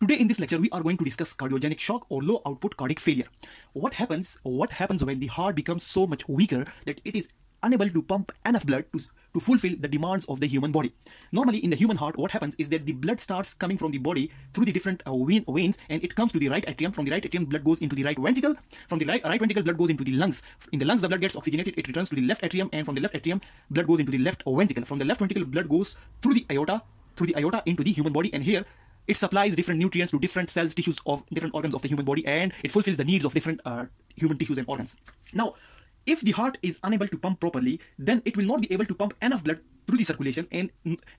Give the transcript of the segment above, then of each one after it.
Today in this lecture we are going to discuss cardiogenic shock or low output cardiac failure. What happens what happens when the heart becomes so much weaker that it is unable to pump enough blood to, to fulfill the demands of the human body. Normally in the human heart what happens is that the blood starts coming from the body through the different uh, vein, veins and it comes to the right atrium. From the right atrium blood goes into the right ventricle. From the right, right ventricle blood goes into the lungs. In the lungs the blood gets oxygenated it returns to the left atrium and from the left atrium blood goes into the left ventricle. From the left ventricle blood goes through the aorta through the aorta into the human body and here it supplies different nutrients to different cells, tissues of different organs of the human body, and it fulfills the needs of different uh, human tissues and organs. Now, if the heart is unable to pump properly, then it will not be able to pump enough blood through the circulation and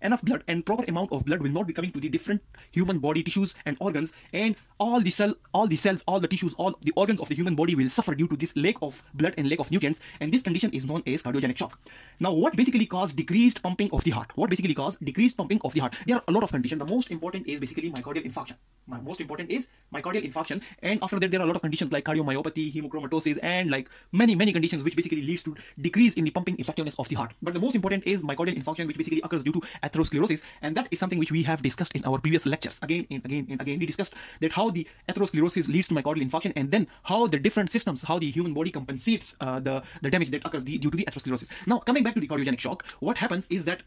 enough blood and proper amount of blood will not be coming to the different human body tissues and organs and all the cell all the cells all the tissues all the organs of the human body will suffer due to this lack of blood and lack of nutrients and this condition is known as cardiogenic shock. Now what basically causes decreased pumping of the heart? What basically causes decreased pumping of the heart? There are a lot of conditions. The most important is basically myocardial infarction. My most important is myocardial infarction and after that there are a lot of conditions like cardiomyopathy hemochromatosis and like many many conditions which basically leads to decrease in the pumping effectiveness of the heart. But the most important is myocardial infarction which basically occurs due to atherosclerosis and that is something which we have discussed in our previous lectures. Again and again and again we discussed that how the atherosclerosis leads to myocardial infarction and then how the different systems how the human body compensates uh, the the damage that occurs due to the atherosclerosis. Now coming back to the cardiogenic shock what happens is that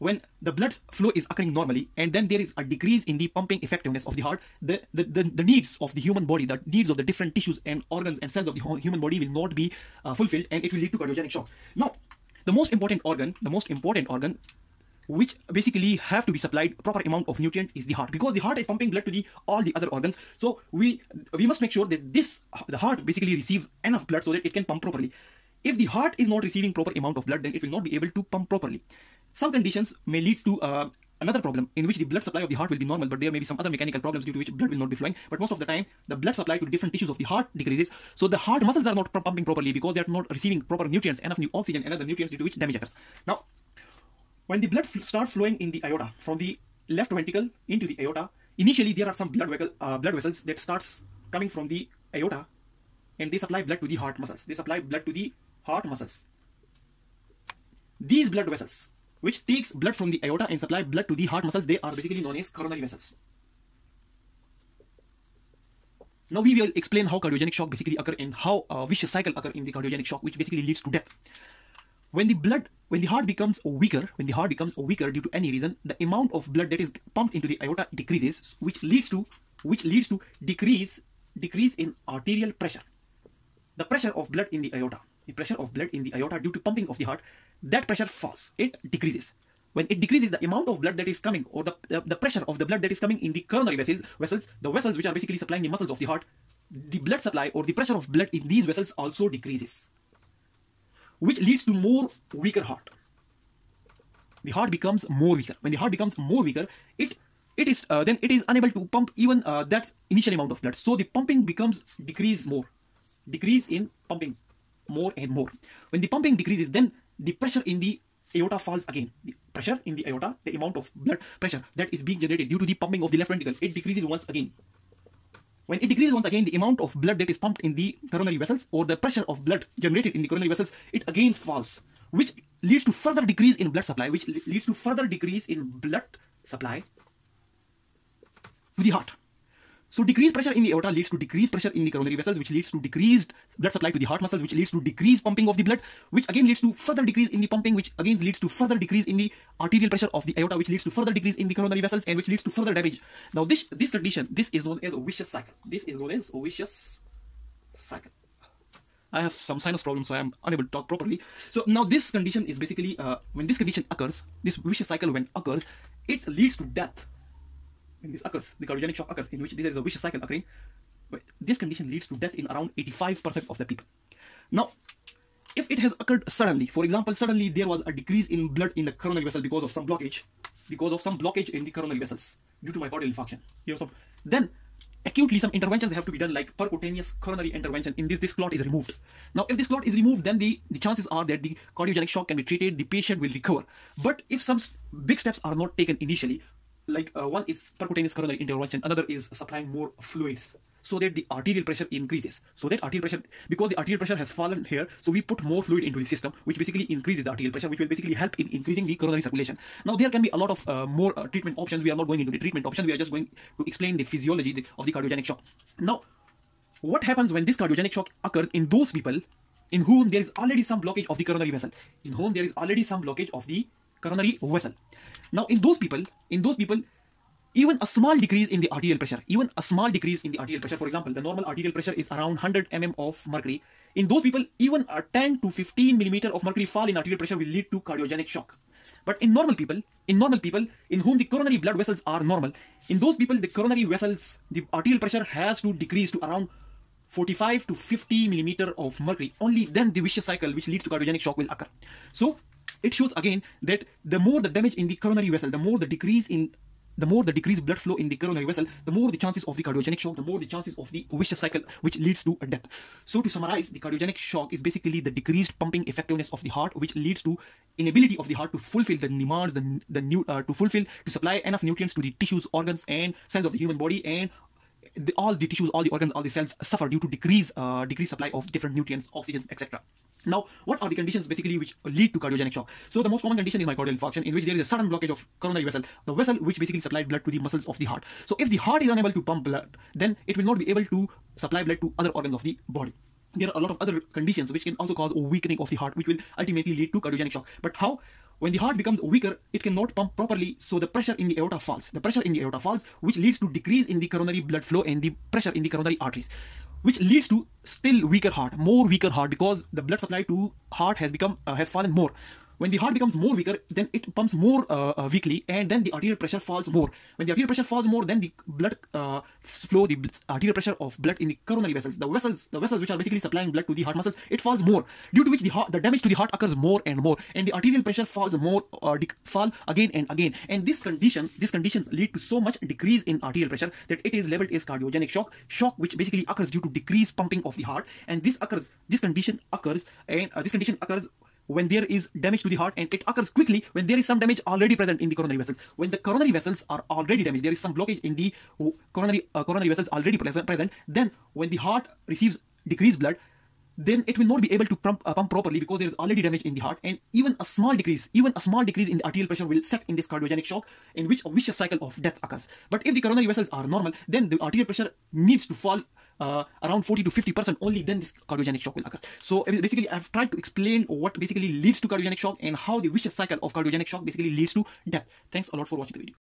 when the blood flow is occurring normally and then there is a decrease in the pumping effectiveness of the heart the, the, the, the, needs of the human body the needs of the different tissues and organs and cells of the human body will not be uh, fulfilled and it will lead to cardiogenic shock. Now the most important organ the most important organ which basically have to be supplied proper amount of nutrient is the heart. Because the heart is pumping blood to the all the other organs. So we we must make sure that this the heart basically receives enough blood so that it can pump properly. If the heart is not receiving proper amount of blood then it will not be able to pump properly. Some conditions may lead to uh, another problem in which the blood supply of the heart will be normal but there may be some other mechanical problems due to which blood will not be flowing. But most of the time the blood supply to different tissues of the heart decreases. So the heart muscles are not pumping properly because they are not receiving proper nutrients enough new oxygen and other nutrients due to which damage occurs. Now when the blood starts flowing in the aorta from the left ventricle into the aorta initially there are some blood, vessel, uh, blood vessels that starts coming from the aorta and they supply blood to the heart muscles. They supply blood to the heart muscles. These blood vessels which takes blood from the aorta and supply blood to the heart muscles. They are basically known as coronary vessels. Now we will explain how cardiogenic shock basically occur and how a vicious cycle occur in the cardiogenic shock which basically leads to death. When the blood, when the heart becomes weaker, when the heart becomes weaker due to any reason, the amount of blood that is pumped into the aorta decreases which leads to which leads to decrease decrease in arterial pressure. The pressure of blood in the aorta the pressure of blood in the aorta due to pumping of the heart, that pressure falls. It decreases. When it decreases, the amount of blood that is coming or the, uh, the pressure of the blood that is coming in the coronary vessels, vessels, the vessels which are basically supplying the muscles of the heart, the blood supply or the pressure of blood in these vessels also decreases, which leads to more weaker heart. The heart becomes more weaker. When the heart becomes more weaker, it it is uh, then it is unable to pump even uh, that initial amount of blood. So the pumping becomes decrease more, decrease in pumping more and more. When the pumping decreases, then the pressure in the aorta falls again. The pressure in the aorta, the amount of blood pressure that is being generated due to the pumping of the left ventricle, it decreases once again. When it decreases once again, the amount of blood that is pumped in the coronary vessels or the pressure of blood generated in the coronary vessels, it again falls, which leads to further decrease in blood supply, which leads to further decrease in blood supply to the heart. So decreased pressure in the aorta leads to decreased pressure in the coronary vessels, which leads to decreased blood supply to the heart muscles, which leads to decreased pumping of the blood, which again leads to further decrease in the pumping, which again leads to further decrease in the arterial pressure of the aorta, which leads to further decrease in the coronary vessels, and which leads to further damage. Now this this condition, this is known as a vicious cycle. This is known as a vicious cycle. I have some sinus problems, so I am unable to talk properly. So now this condition is basically uh, when this condition occurs, this vicious cycle when occurs, it leads to death when this occurs, the cardiogenic shock occurs, in which there is a vicious cycle occurring, this condition leads to death in around 85% of the people. Now, if it has occurred suddenly, for example, suddenly there was a decrease in blood in the coronary vessel because of some blockage, because of some blockage in the coronary vessels due to myocardial infarction, you know, some, then acutely some interventions have to be done like percutaneous coronary intervention. In this this clot is removed. Now if this clot is removed then the the chances are that the cardiogenic shock can be treated the patient will recover. But if some big steps are not taken initially like uh, one is percutaneous coronary intervention, another is supplying more fluids. so that the arterial pressure increases. So that arterial pressure, because the arterial pressure has fallen here, so we put more fluid into the system, which basically increases the arterial pressure, which will basically help in increasing the coronary circulation. Now there can be a lot of uh, more uh, treatment options. We are not going into the treatment option. We are just going to explain the physiology of the cardiogenic shock. Now, what happens when this cardiogenic shock occurs in those people in whom there is already some blockage of the coronary vessel, in whom there is already some blockage of the coronary vessel. Now, in those people, in those people, even a small decrease in the arterial pressure, even a small decrease in the arterial pressure, for example, the normal arterial pressure is around 100 mm of mercury. In those people, even a 10 to 15 millimeter of mercury fall in arterial pressure will lead to cardiogenic shock. But in normal people, in normal people in whom the coronary blood vessels are normal, in those people, the coronary vessels, the arterial pressure has to decrease to around 45 to 50 millimeter of mercury. Only then the vicious cycle which leads to cardiogenic shock will occur. So it shows again that the more the damage in the coronary vessel, the more the decrease in the more the decreased blood flow in the coronary vessel, the more the chances of the cardiogenic shock, the more the chances of the vicious cycle, which leads to a death. So to summarize, the cardiogenic shock is basically the decreased pumping effectiveness of the heart, which leads to inability of the heart to fulfill the demands, the, the new, uh, to fulfill, to supply enough nutrients to the tissues, organs, and cells of the human body, and the, all the tissues, all the organs, all the cells suffer due to decrease, uh, supply of different nutrients, oxygen, etc. Now, what are the conditions basically which lead to cardiogenic shock? So the most common condition is myocardial infarction in which there is a sudden blockage of coronary vessel, the vessel which basically supplies blood to the muscles of the heart. So if the heart is unable to pump blood, then it will not be able to supply blood to other organs of the body. There are a lot of other conditions which can also cause a weakening of the heart, which will ultimately lead to cardiogenic shock. But how? When the heart becomes weaker, it cannot pump properly, so the pressure in the aorta falls. The pressure in the aorta falls, which leads to decrease in the coronary blood flow and the pressure in the coronary arteries, which leads to still weaker heart, more weaker heart because the blood supply to heart has become uh, has fallen more. When the heart becomes more weaker, then it pumps more uh, uh, weakly, and then the arterial pressure falls more. When the arterial pressure falls more, then the blood uh, flow, the arterial pressure of blood in the coronary vessels, the vessels, the vessels which are basically supplying blood to the heart muscles, it falls more. Due to which the heart, the damage to the heart occurs more and more, and the arterial pressure falls more, or fall again and again. And this condition, these conditions lead to so much decrease in arterial pressure that it is labeled as cardiogenic shock, shock which basically occurs due to decreased pumping of the heart, and this occurs, this condition occurs, and uh, this condition occurs when there is damage to the heart and it occurs quickly when there is some damage already present in the coronary vessels. When the coronary vessels are already damaged, there is some blockage in the coronary, uh, coronary vessels already present, present, then when the heart receives decreased blood, then it will not be able to pump, uh, pump properly because there is already damage in the heart and even a small decrease, even a small decrease in the arterial pressure will set in this cardiogenic shock in which a vicious cycle of death occurs. But if the coronary vessels are normal, then the arterial pressure needs to fall uh, around 40 to 50 percent only then this cardiogenic shock will occur. So basically i've tried to explain what basically leads to cardiogenic shock and how the vicious cycle of cardiogenic shock basically leads to death. Thanks a lot for watching the video